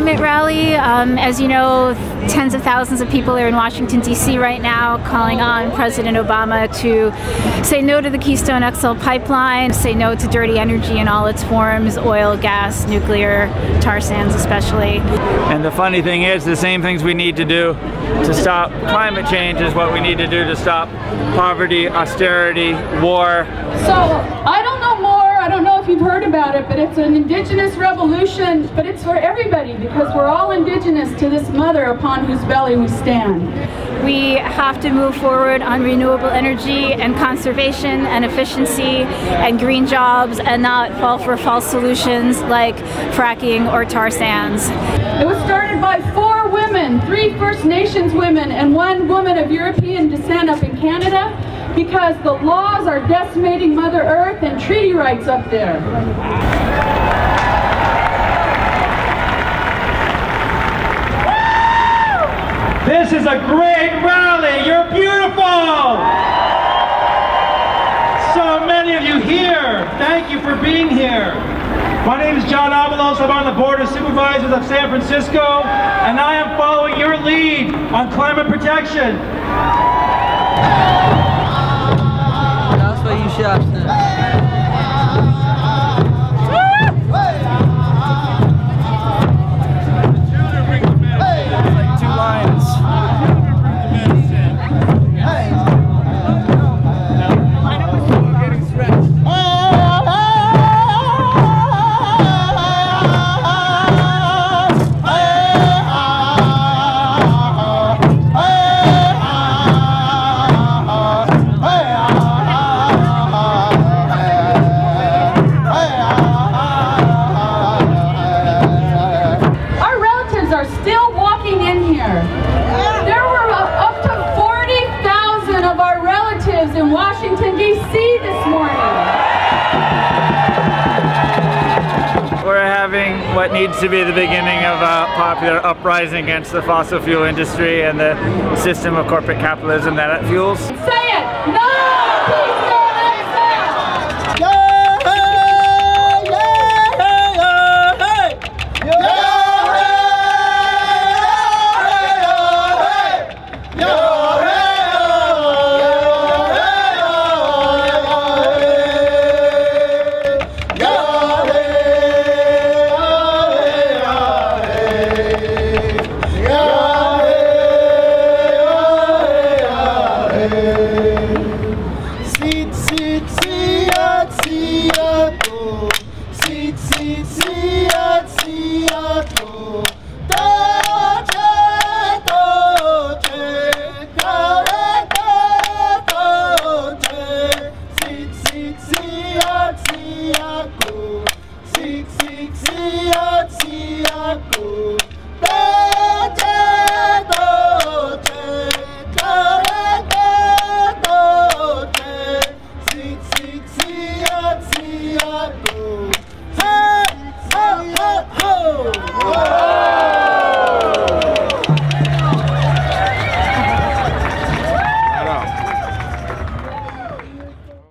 Forward on Climate rally. Um, as you know, tens of thousands of people are in Washington, D.C. right now calling on President Obama to say no to the Keystone XL pipeline, say no to dirty energy in all its forms oil, gas, nuclear, tar sands, especially. And the funny thing is, the same things we need to do to stop climate change is what we need to do to stop poverty, austerity, war. So, I don't about it, but it's an indigenous revolution, but it's for everybody because we're all indigenous to this mother upon whose belly we stand. We have to move forward on renewable energy and conservation and efficiency and green jobs and not fall for false solutions like fracking or tar sands. It was started by four women, three First Nations women and one woman of European descent up in Canada because the laws are decimating Mother Earth and treaty rights up there. This is a great rally. You're beautiful. So many of you here. Thank you for being here. My name is John Avalos. I'm on the Board of Supervisors of San Francisco, and I am following your lead on climate protection. şey yapsın. What needs to be the beginning of a popular uprising against the fossil fuel industry and the system of corporate capitalism that it fuels.